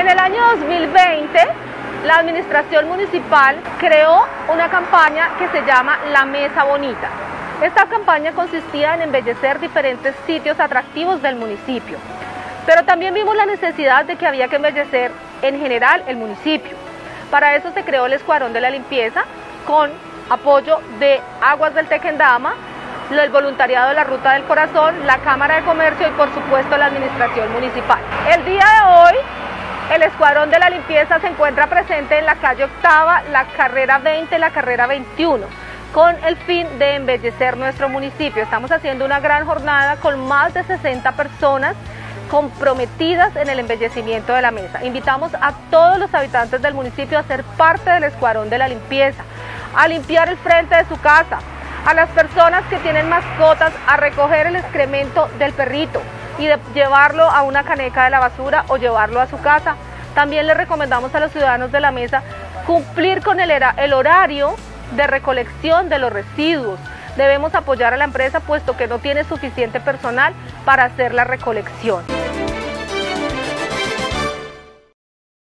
En el año 2020, la administración municipal creó una campaña que se llama La Mesa Bonita. Esta campaña consistía en embellecer diferentes sitios atractivos del municipio, pero también vimos la necesidad de que había que embellecer en general el municipio. Para eso se creó el Escuadrón de la Limpieza con apoyo de Aguas del Tequendama, el voluntariado de la Ruta del Corazón, la Cámara de Comercio y por supuesto la Administración Municipal. El día de hoy el Escuadrón de la Limpieza se encuentra presente en la calle Octava, la carrera 20, la carrera 21 con el fin de embellecer nuestro municipio. Estamos haciendo una gran jornada con más de 60 personas comprometidas en el embellecimiento de la mesa. Invitamos a todos los habitantes del municipio a ser parte del Escuadrón de la Limpieza, a limpiar el frente de su casa, a las personas que tienen mascotas a recoger el excremento del perrito y de llevarlo a una caneca de la basura o llevarlo a su casa. También le recomendamos a los ciudadanos de la mesa cumplir con el, el horario de recolección de los residuos. Debemos apoyar a la empresa puesto que no tiene suficiente personal para hacer la recolección.